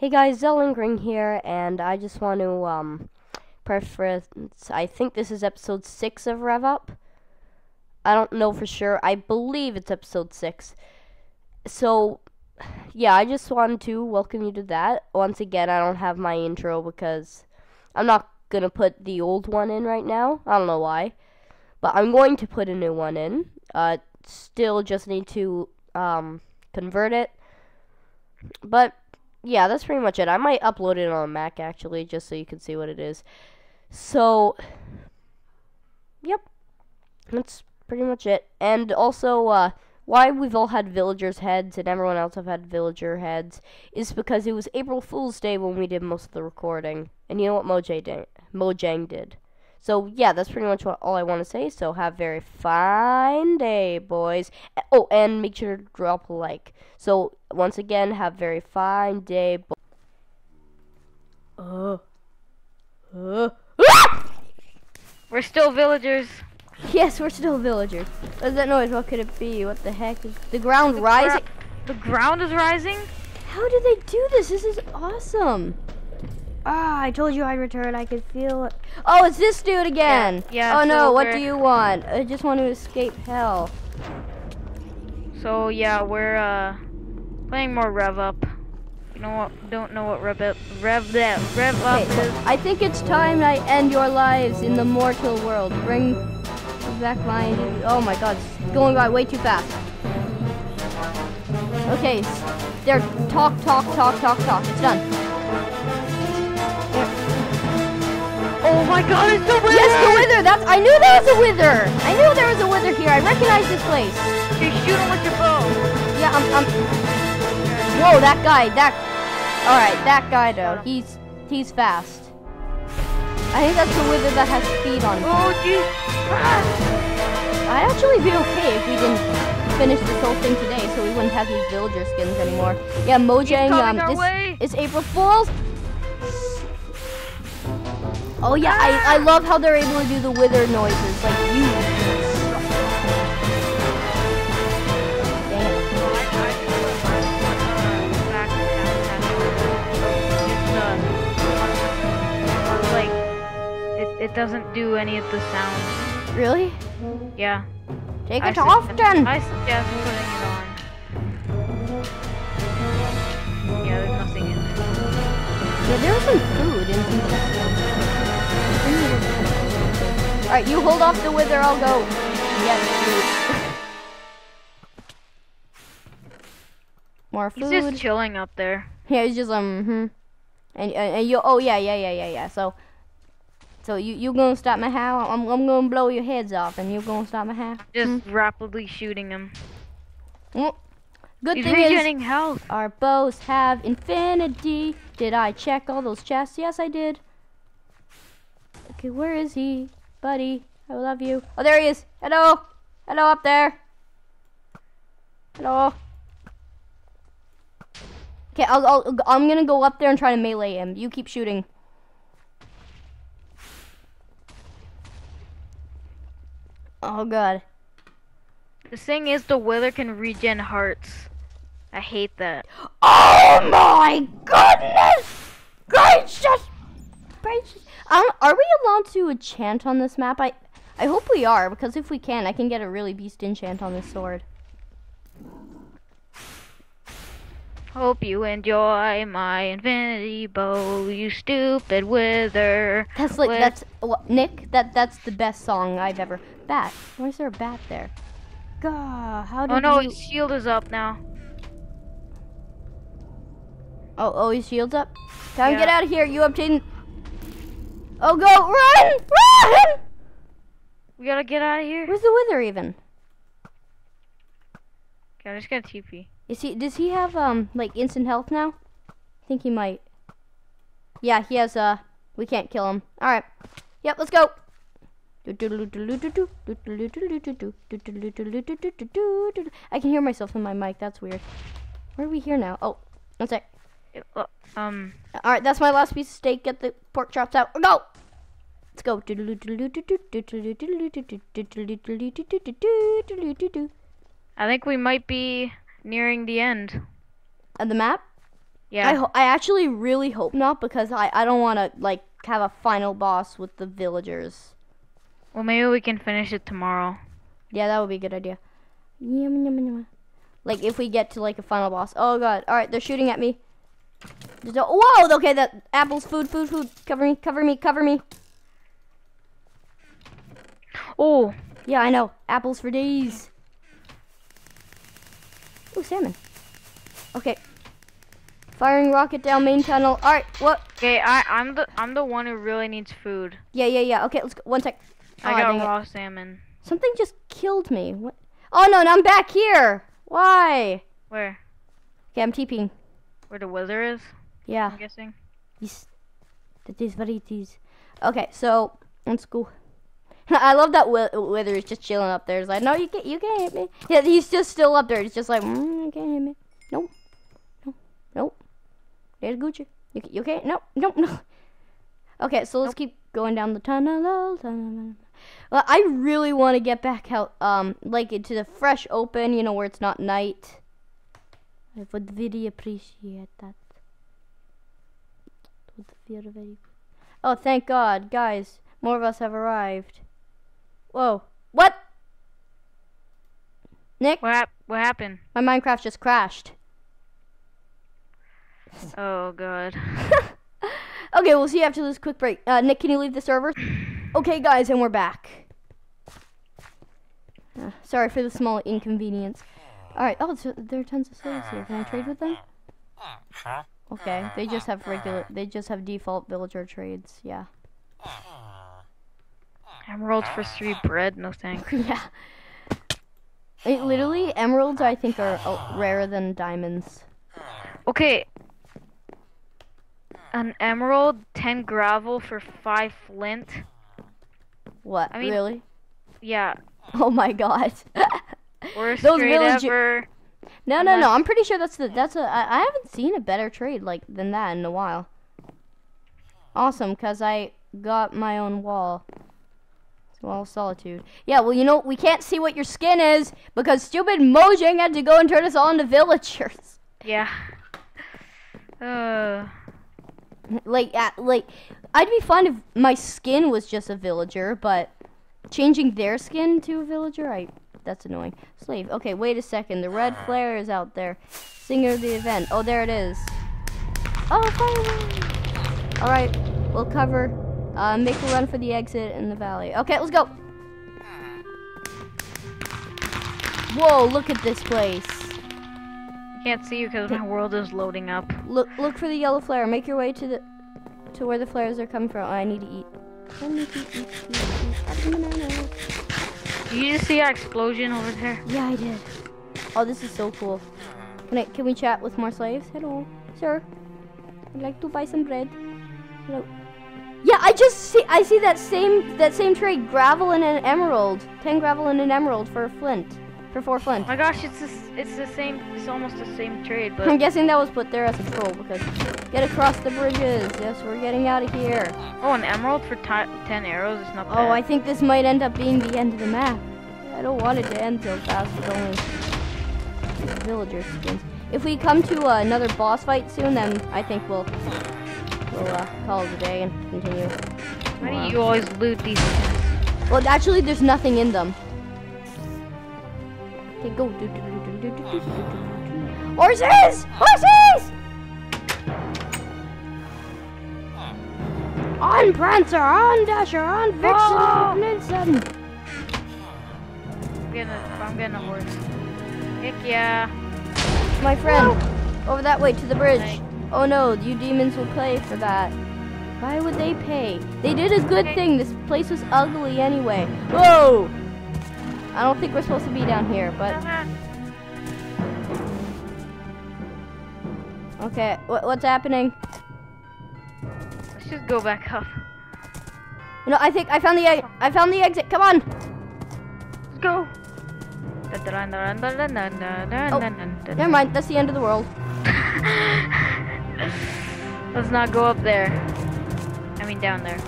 Hey guys, Zeldalinkring here, and I just want to um, preference. I think this is episode six of Reverie. I don't know for sure. I believe it's episode six. So, yeah, I just wanted to welcome you to that. Once again, I don't have my intro because I'm not gonna put the old one in right now. I don't know why, but I'm going to put a new one in. Uh, still just need to um convert it. But yeah, that's pretty much it. I might upload it on a Mac actually, just so you can see what it is. So, yep, that's pretty much it. And also, uh, why we've all had villagers' heads and everyone else have had villager heads is because it was April Fool's Day when we did most of the recording. And you know what Mojang did? Mojang did. So yeah, that's pretty much what, all I want to say. So have a very fine day, boys. Oh, and make sure to drop a like. So once again, have a very fine day. Bo- uh, uh. We're still villagers. Yes, we're still villagers. What's that noise? What could it be? What the heck is the ground The rising? The ground is rising? How did they do this? This is awesome. Ah, I told you I'd return. I could feel it. Oh, it's this dude again. Yeah, oh so no, what do you want? I just want to escape hell. So yeah, we're uh playing more Reverie. You know what? Don't know what Reverie Rev that Reverie Okay, is. I think it's time I end your lives in the mortal world. Bring back my. Oh my god, it's going by way too fast. Okay, there. Talk, talk, talk, talk, talk. It's done. Oh my God! It's the wither! Yes, the wither. That's. I knew there was a wither. I knew there was a wither here. I recognize this place. You shoot him with your bow. Yeah, I'm. I'm whoa, that guy. That. All right, that guy though. He's he's fast. I think that's the wither that has speed on him. Oh jeez! I'd actually be okay if we didn't finish this whole thing today, so we wouldn't have these villager skins anymore. Yeah, Mojang. Um, this way. is April Fools. Oh yeah, I, I ah! love how they're able to do the wither noises, like you. Dang it. Uh, uh, like it, it doesn't do any of the sounds. Really? Yeah. Take I it off then. I suggest putting it on. Yeah, there's nothing in there. Yeah, there was some food in Alright, you hold off the wither, I'll go. Yes, food. More He's just chilling up there. Yeah, it's just um, hmm. and, and and you. Oh yeah, yeah, yeah, yeah, yeah. So, so you you gonna stop my how? I'm I'm gonna blow your heads off, and you gonna stop my how? Just rapidly shooting him. Mm. Good He's thing is health. our bows have infinity. Did I check all those chests? Yes, I did. Okay, where is he, buddy? I love you. Oh, there he is. Hello, hello up there. Hello. Okay, I'll, I'll I'm gonna go up there and try to melee him. You keep shooting. Oh god. The thing is, the wither can regen hearts. I hate that. Oh my goodness! Gracious! Gracious! Um, are we allowed to enchant on this map? I, I hope we are, because if we can, I can get a really beast enchant on this sword. Hope you enjoy my infinity bow, you stupid wither. That's like, With- that's, wha- Nick, that, that's the best song I've ever, bat. Why is there a bat there? God, how did Oh no, you, his shield is up now. oh, oh, his shield's up? Time to get out of here, you obtain, oh go, run! Run! We gotta get out of here. Where's the wither even? Okay, I just got TP. Is he? Does he have um like instant health now? I think he might. Yeah, he has. Uh, we can't kill him. All right. Yep, let's go. I can hear myself in my mic. That's weird. Where are we here now? Oh, one sec. Um, All right, that's my last piece of steak. Get the pork chops out. Go. Let's go. I think we might be nearing the end. Of the map? Yeah. I ho- I actually really hope not because I I don't want to like have a final boss with the villagers. well, maybe we can finish it tomorrow. Yeah, that would be a good idea. Like if we get to like a final boss. Oh god. All right, they're shooting at me. There's no- Whoa. Okay, that apples. Food. Food. Food. Cover me. Cover me. Cover me. Oh, Yeah, I know. Apples for days. Ooh, salmon. Okay. Firing rocket down main tunnel. All right. What? okay. I I'm the I'm the one who really needs food. Yeah, yeah, yeah. Okay, let's go. One sec. I got dang it. raw salmon. Something just killed me. What? Oh no, I'm back here. Why? Where? Okay, I'm TPing. Where the wither is? Yeah. I'm guessing. Yes. That is very it is. Okay, so let's go. I love that Wi- Wither is just chilling up there. It's like, no, you can't, you can't hit me. Yeah, he's just still up there. He's just like, mm, you can't hit me. Nope. Nope. Nope. There's Gucci. You, you can't. Nope. Nope. No. Okay, so let's keep going down the tunnel. tunnel. Well, I really want to get back out, um, like into the fresh open, you know, where it's not night. I would really appreciate that. Would feel very. Oh, thank God, guys! More of us have arrived. Whoa! What? Nick, What hap- What happened? my Minecraft just crashed. Oh god. okay, we'll see you after this quick break. Uh, Nick, can you leave the server? Okay, guys, and we're back. Uh, sorry for the small inconvenience. All right. Oh, so there are tons of slaves here. Can I trade with them? Okay, they just have regular. They just have default villager trades. Yeah. Emeralds for three bread? No thanks. yeah. It, literally, emeralds I think are uh, rarer than diamonds. Okay. An emerald, ten gravel for five flint. What? I mean- really? Yeah, Oh my god. worst Those trade villager- ever. No, no, no. I'm pretty sure that's the that's a. I, I haven't seen a better trade like than that in a while. Awesome, cause I got my own wall. Wall of solitude. Yeah, well, you know we can't see what your skin is because stupid Mojang had to go and turn us all into villagers. Yeah. Uh, like uh, like I'd be fine if my skin was just a villager, but changing their skin to a villager, I that's annoying. Slave. Okay, wait a second. The red flare is out there. Singer of the event. Oh, there it is. Oh, fire! All right, we'll cover. Uh, make a run for the exit in the valley. Okay, let's go. Whoa! Look at this place. I can't see you because my world is loading up. Look, look for the yellow flare. Make your way to the to where the flares are coming from. I need to eat. I need to eat, eat, eat, eat. Have a banana. Did you see our explosion over there? Yeah, I did. Oh, this is so cool. Can I? Can we chat with more slaves? Hello, sir. I'd like to buy some bread. Hello. Yeah, I just see. I see that same that same trade. Gravel and an emerald. Ten gravel and an emerald for a flint. For four flint. Oh my gosh, it's this, it's the same. It's almost the same trade, But I'm guessing that was put there as a troll because get across the bridges. Yes, we're getting out of here. oh, an emerald for ti ten arrows is not bad. Oh, I think this might end up being the end of the map. I don't want it to end so fast with only villager skins. If we come to uh, another boss fight soon, then I think we'll we'll uh, call it a day and continue. Why do you always loot these things? Well, actually, there's nothing in them. They go. Horses! Horses! On Prancer, on Dasher, on Vixen, oh! Blitzen. I'm getting, a, I'm getting a horse. Heck yeah. My friend, Whoa. over that way to the bridge. Right. Oh no, you demons will pay for that. Why would they pay? They did a good okay. thing. This place was ugly anyway. Whoa! I don't think we're supposed to be down here, but okay. What, what's happening? Let's just go back up. No, I think I found the e- I found the exit. Come on. Let's go. Oh, Never mind. That's the end of the world. Let's not go up there. I mean down there.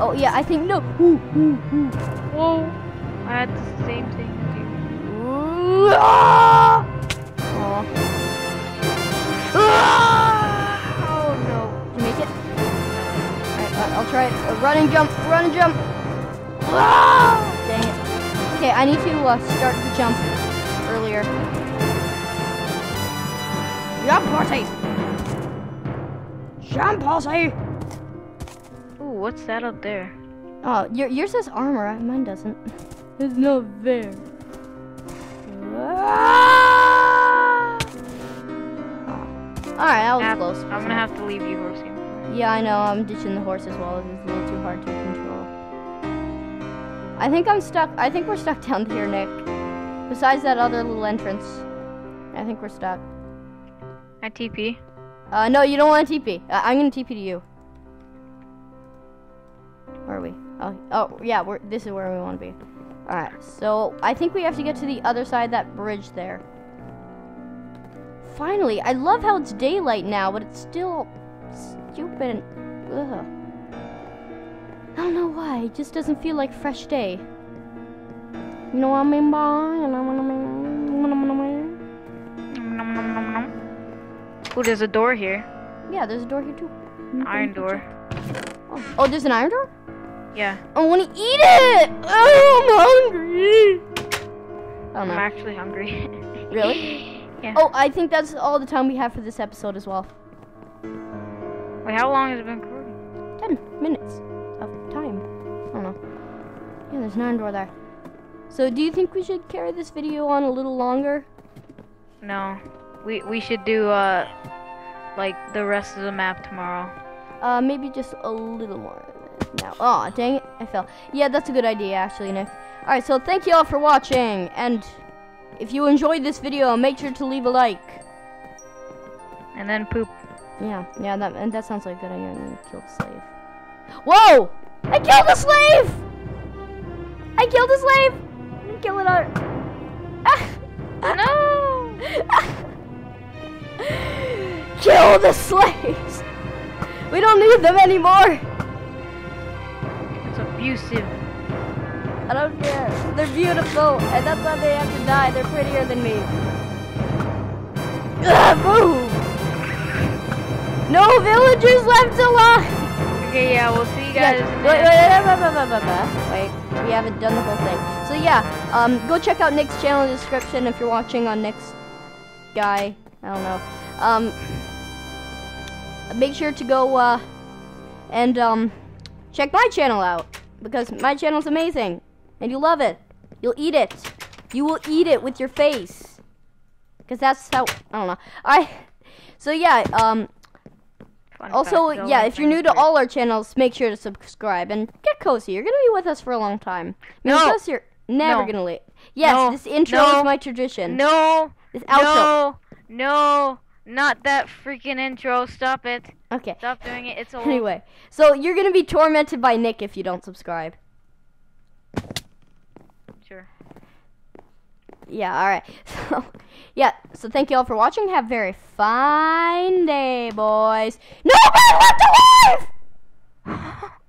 Oh yeah, I think no. Ooh, ooh, ooh. Whoa! I had the same thing. Ooh, ah! Oh. Ah! oh no! Did you make it? Alright, I'll try it. Uh, run and jump. Run and jump. Ah! Dang it. Okay, I need to uh, start the jump earlier. Jump, Horsey! Jump, Horsey! What's that up there? Oh, your, yours says armor, mine doesn't. It's not there. Ah! Oh. Alright, that was close. I'm gonna have to leave you, horsey. Yeah, I know. I'm ditching the horse as well. It's a little too hard to control. I think I'm stuck. I think we're stuck down here, Nick. Besides that other little entrance, I think we're stuck. I TP. Uh, no, you don't want to TP. Uh, I'm gonna TP to you. Are we? Oh, oh, yeah. We're. This is where we want to be. All right. So I think we have to get to the other side of that bridge there. Finally, I love how it's daylight now, but it's still stupid and ugh. I don't know why. It just doesn't feel like fresh day. You know what I mean, by? What I mean? You know what I mean? Ooh, there's a door here. Yeah, there's a door here too. Iron door. Oh, oh there's an iron door? Yeah, I want to eat it! Oh, I'm hungry! I don't I'm actually hungry. Really? Yeah. Oh, I think that's all the time we have for this episode as well. Wait, how long has it been recording? Ten minutes of time. I don't know. Yeah, there's an iron door there. So, do you think we should carry this video on a little longer? No. We we should do uh like the rest of the map tomorrow. Uh, maybe just a little more now. Oh, dang it, I fell. Yeah, that's a good idea, actually, Nick. Alright, so thank you all for watching, and if you enjoyed this video, make sure to leave a like. And then poop. Yeah, yeah, that and that sounds like a good idea. I'm gonna kill the slave. Whoa! I killed the slave! I killed the slave! I'm gonna kill it out. No! kill the slaves! We don't need them anymore! Abusive. I don't care. They're beautiful, and that's why they have to die. They're prettier than me. Ugh, move! No villagers left alive! Okay, yeah, we'll see you guys. in wait, wait, wait, wait, wait, wait, wait, wait. Wait, we haven't done the whole thing. So yeah, um, go check out Nick's channel in the description if you're watching on Nick's guy. I don't know. Um, make sure to go uh, and um, check my channel out because my channel's amazing and you love it. You'll eat it. You will eat it with your face because that's how I don't know. I so yeah. Um, also, yeah, if you're new to all our channels, make sure to subscribe and get cozy. You're gonna be with us for a long time. No. plus you're never No. gonna leave. Yes, No. this intro No. is my tradition. No, This outro. no, no, not that freaking intro. Stop it. Okay. Stop doing it. It's old. Anyway, so you're gonna be tormented by Nick if you don't subscribe. Sure. Yeah. All right. So, yeah. So thank you all for watching. Have a very fine day, boys. Nobody left alive.